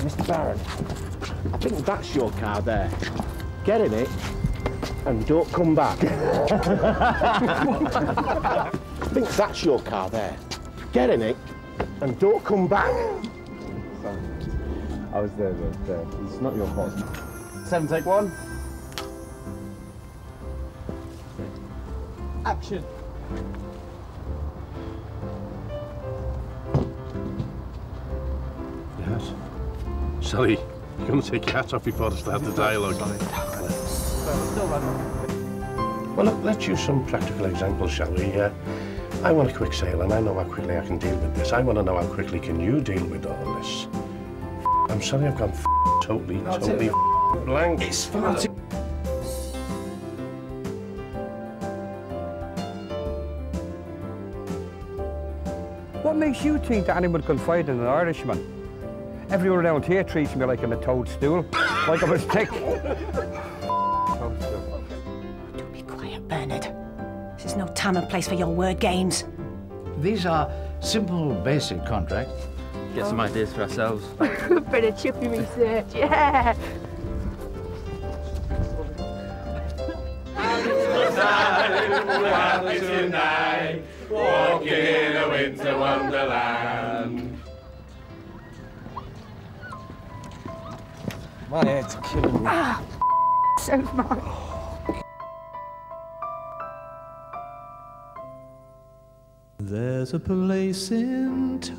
Mr. Baron? I think that's your car there. Get in it and don't come back. I think that's your car there. Get in it and don't come back. I was there, but uh, it's not your fault. Seven, take one. Action. Yes. Sally, you're going to take your hat off before I start the dialogue. Well, look, let's use some practical examples, shall we? Uh, I want a quick sale, and I know how quickly I can deal with this. I want to know how quickly can you deal with all this. I'm sorry I've gone totally, totally blank. It's far too... What makes you think that anyone can fight in an Irishman? Everyone around here treats me like I'm a toadstool, like I'm a stick. Do be quiet, Bernard. This is no time and place for your word games. These are simple, basic contracts. Get some ideas for ourselves. A bit of chippy research, yeah. tonight, walking in a winter wonderland. My head's killing me. Ah, so much. There's a place in town.